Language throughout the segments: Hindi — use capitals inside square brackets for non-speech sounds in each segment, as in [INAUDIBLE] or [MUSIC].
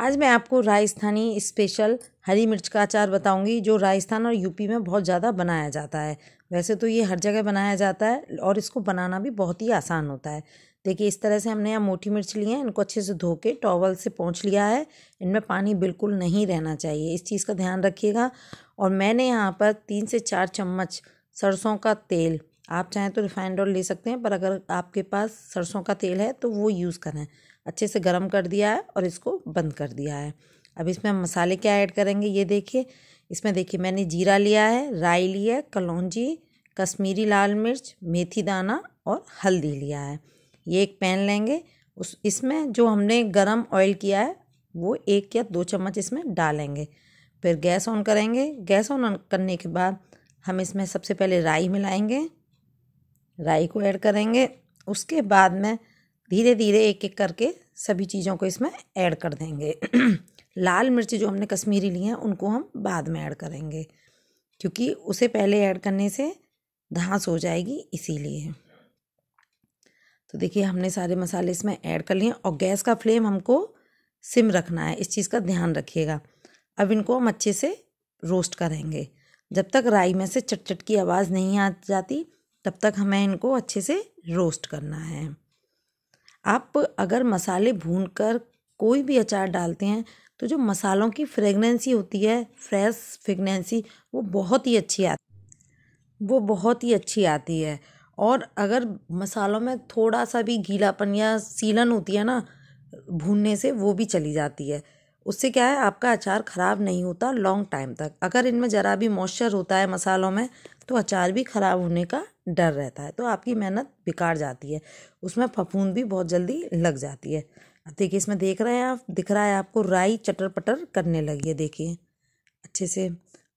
आज मैं आपको राजस्थानी स्पेशल हरी मिर्च का अचार बताऊँगी, जो राजस्थान और यूपी में बहुत ज़्यादा बनाया जाता है। वैसे तो ये हर जगह बनाया जाता है और इसको बनाना भी बहुत ही आसान होता है। देखिए, इस तरह से हमने यहाँ मोटी मिर्च ली है, इनको अच्छे से धो के टॉवल से पहुँच लिया है। इनमें पानी बिल्कुल नहीं रहना चाहिए, इस चीज़ का ध्यान रखिएगा। और मैंने यहाँ पर तीन से चार चम्मच सरसों का तेल, आप चाहें तो रिफाइंड ऑयल ले सकते हैं, पर अगर आपके पास सरसों का तेल है तो वो यूज़ करें। अच्छे से गर्म कर दिया है और इसको बंद कर दिया है। अब इसमें हम मसाले क्या ऐड करेंगे? ये देखिए, इसमें देखिए मैंने जीरा लिया है, राई लिया है, कलौंजी, कश्मीरी लाल मिर्च, मेथी दाना और हल्दी लिया है। ये एक पैन लेंगे, उस, इसमें जो हमने गरम ऑयल किया है, वो एक या दो चम्मच इसमें डालेंगे। फिर गैस ऑन करेंगे। गैस ऑन करने के बाद हम इसमें सबसे पहले राई मिलाएँगे, राई को ऐड करेंगे। उसके बाद में धीरे धीरे एक एक करके सभी चीज़ों को इसमें ऐड कर देंगे। [CLEARS THROAT] लाल मिर्च जो हमने कश्मीरी ली हैं, उनको हम बाद में ऐड करेंगे, क्योंकि उसे पहले ऐड करने से घास हो जाएगी इसीलिए। तो देखिए, हमने सारे मसाले इसमें ऐड कर लिए और गैस का फ्लेम हमको सिम रखना है, इस चीज़ का ध्यान रखिएगा। अब इनको हम अच्छे से रोस्ट करेंगे। जब तक राई में से चट चट की आवाज़ नहीं आ जाती, तब तक हमें इनको अच्छे से रोस्ट करना है। आप अगर मसाले भून कर कोई भी अचार डालते हैं तो जो मसालों की फ्रेगनेंसी होती है, फ्रेश फ्रेगनेंसी, वो बहुत ही अच्छी आती वो बहुत ही अच्छी आती है। और अगर मसालों में थोड़ा सा भी गीलापन या सीलन होती है ना, भूनने से वो भी चली जाती है। उससे क्या है, आपका अचार ख़राब नहीं होता लॉन्ग टाइम तक। अगर इनमें ज़रा भी मॉइस्चर होता है मसालों में तो अचार भी ख़राब होने का डर रहता है। तो आपकी मेहनत बेकार जाती है। उसमें फफूंद भी बहुत जल्दी लग जाती है। अब देखिए, इसमें देख रहे हैं आप, दिख रहा है आपको राई चटर पटर करने लगी है, देखिए। अच्छे से।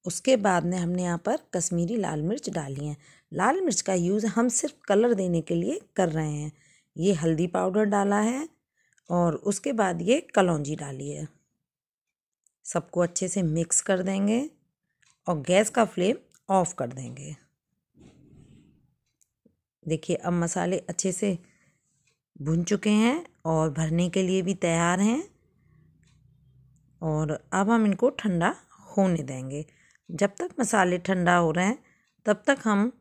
उसके बाद में हमने यहाँ पर कश्मीरी लाल मिर्च डाली है। लाल मिर्च का यूज़ हम सिर्फ़ कलर देने के लिए कर रहे हैं। ये हल्दी पाउडर डाला है और उसके बाद ये कलौंजी डाली है। सबको अच्छे से मिक्स कर देंगे और गैस का फ्लेम ऑफ़ कर देंगे। देखिए, अब मसाले अच्छे से भुन चुके हैं और भरने के लिए भी तैयार हैं और अब हम इनको ठंडा होने देंगे। जब तक मसाले ठंडा हो रहे हैं, तब तक हम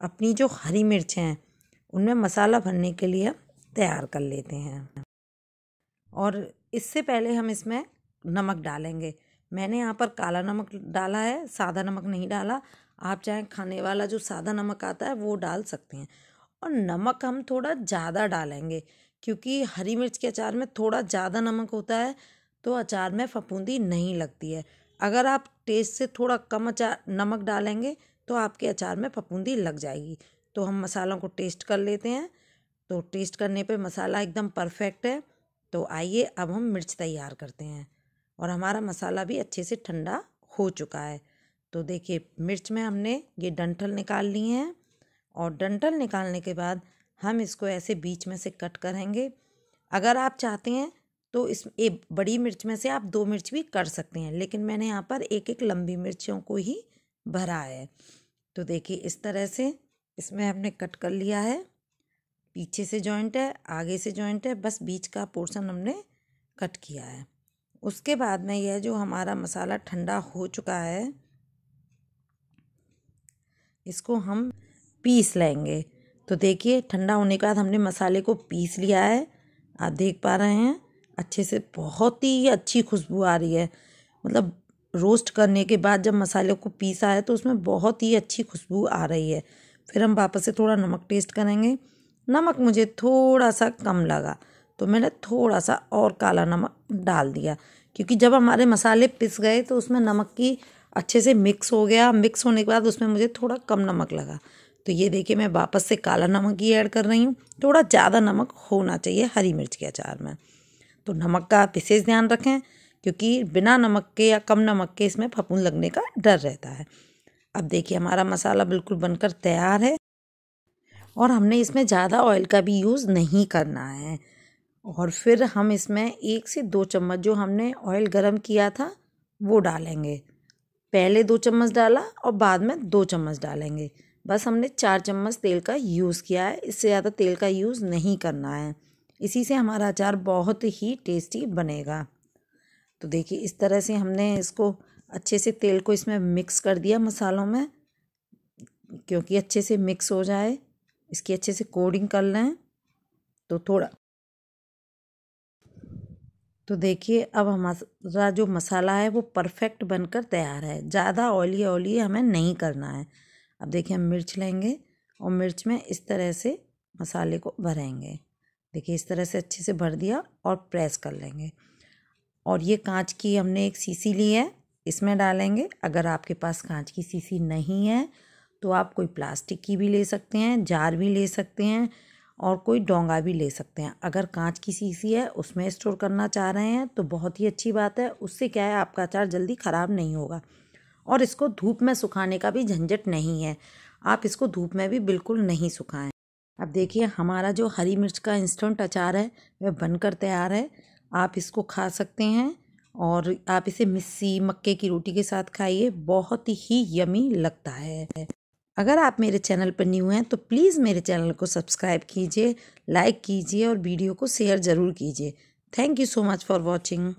अपनी जो हरी मिर्च हैं, उनमें मसाला भरने के लिए तैयार कर लेते हैं। और इससे पहले हम इसमें नमक डालेंगे। मैंने यहाँ पर काला नमक डाला है, सादा नमक नहीं डाला। आप चाहे खाने वाला जो सादा नमक आता है, वो डाल सकते हैं। और नमक हम थोड़ा ज़्यादा डालेंगे, क्योंकि हरी मिर्च के अचार में थोड़ा ज़्यादा नमक होता है तो अचार में फफूंदी नहीं लगती है। अगर आप टेस्ट से थोड़ा कम अचार, नमक डालेंगे तो आपके अचार में फफूंदी लग जाएगी। तो हम मसालों को टेस्ट कर लेते हैं। तो टेस्ट करने पे मसाला एकदम परफेक्ट है। तो आइए, अब हम मिर्च तैयार करते हैं। और हमारा मसाला भी अच्छे से ठंडा हो चुका है। तो देखिए, मिर्च में हमने ये डंठल निकाल लिए हैं और डंठल निकालने के बाद हम इसको ऐसे बीच में से कट करेंगे। अगर आप चाहते हैं तो इस एक बड़ी मिर्च में से आप दो मिर्च भी कर सकते हैं, लेकिन मैंने यहाँ पर एक एक लंबी मिर्चियों को ही भरा है। तो देखिए, इस तरह से इसमें हमने कट कर लिया है। पीछे से जॉइंट है, आगे से जॉइंट है, बस बीच का पोर्शन हमने कट किया है। उसके बाद में यह जो हमारा मसाला ठंडा हो चुका है, इसको हम पीस लेंगे। तो देखिए, ठंडा होने के बाद हमने मसाले को पीस लिया है। आप देख पा रहे हैं, अच्छे से बहुत ही अच्छी खुशबू आ रही है। मतलब रोस्ट करने के बाद जब मसाले को पीसा है तो उसमें बहुत ही अच्छी खुशबू आ रही है। फिर हम वापस से थोड़ा नमक टेस्ट करेंगे। नमक मुझे थोड़ा सा कम लगा। तो मैंने थोड़ा सा और काला नमक डाल दिया, क्योंकि जब हमारे मसाले पिस गए तो उसमें नमक की अच्छे से मिक्स हो गया। मिक्स होने के बाद उसमें मुझे थोड़ा कम नमक लगा। तो ये देखिए मैं वापस से काला नमक ही ऐड कर रही हूँ। थोड़ा ज़्यादा नमक होना चाहिए हरी मिर्च के अचार में। तो नमक का विशेष ध्यान रखें, क्योंकि बिना नमक के या कम नमक के इसमें फपून लगने का डर रहता है। अब देखिए हमारा मसाला बिल्कुल बनकर तैयार है और हमने इसमें ज़्यादा ऑयल का भी यूज़ नहीं करना है। और फिर हम इसमें एक से दो चम्मच जो हमने ऑयल गरम किया था, वो डालेंगे। पहले दो चम्मच डाला और बाद में दो चम्मच डालेंगे। बस हमने चार चम्मच तेल का यूज़ किया है। इससे ज़्यादा तेल का यूज़ नहीं करना है। इसी से हमारा अचार बहुत ही टेस्टी बनेगा। तो देखिए, इस तरह से हमने इसको अच्छे से तेल को इसमें मिक्स कर दिया मसालों में, क्योंकि अच्छे से मिक्स हो जाए। इसकी अच्छे से कोडिंग कर लें। तो थोड़ा तो देखिए, अब हमारा जो मसाला है, वो परफेक्ट बनकर तैयार है। ज़्यादा ऑयली ऑयली हमें नहीं करना है। अब देखिए, हम मिर्च लेंगे और मिर्च में इस तरह से मसाले को भरेंगे। देखिए, इस तरह से अच्छे से भर दिया और प्रेस कर लेंगे। और ये कांच की हमने एक सीसी ली है, इसमें डालेंगे। अगर आपके पास कांच की सीसी नहीं है तो आप कोई प्लास्टिक की भी ले सकते हैं, जार भी ले सकते हैं। और कोई डोंगा भी ले सकते हैं। अगर कांच की सीसी है, उसमें स्टोर करना चाह रहे हैं तो बहुत ही अच्छी बात है। उससे क्या है, आपका अचार जल्दी ख़राब नहीं होगा। और इसको धूप में सुखाने का भी झंझट नहीं है। आप इसको धूप में भी बिल्कुल नहीं सुखाएँ। अब देखिए, हमारा जो हरी मिर्च का इंस्टेंट अचार है, वह बनकर तैयार है। आप इसको खा सकते हैं और आप इसे मिस्सी, मक्के की रोटी के साथ खाइए। बहुत ही यमी लगता है। अगर आप मेरे चैनल पर न्यू हैं तो प्लीज़ मेरे चैनल को सब्सक्राइब कीजिए, लाइक कीजिए और वीडियो को शेयर ज़रूर कीजिए। Thank you so much for watching.